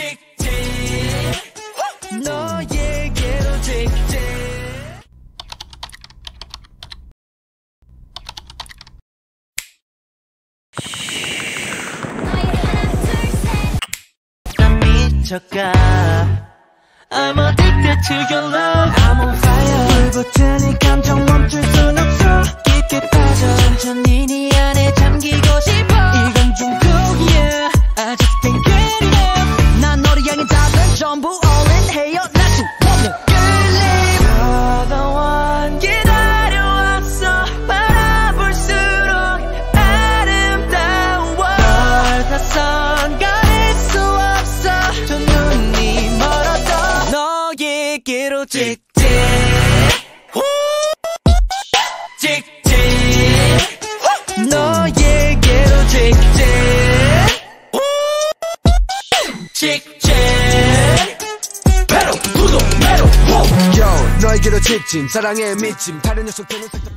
직진 너에게로 직진 난 미쳐가 I'm addicted to your love 직진 후! 직진 너에게로 후! 직진 배로 구속 배로 Yo, 너에게로 직진 사랑에 미침. 다른 녀석들은 살짝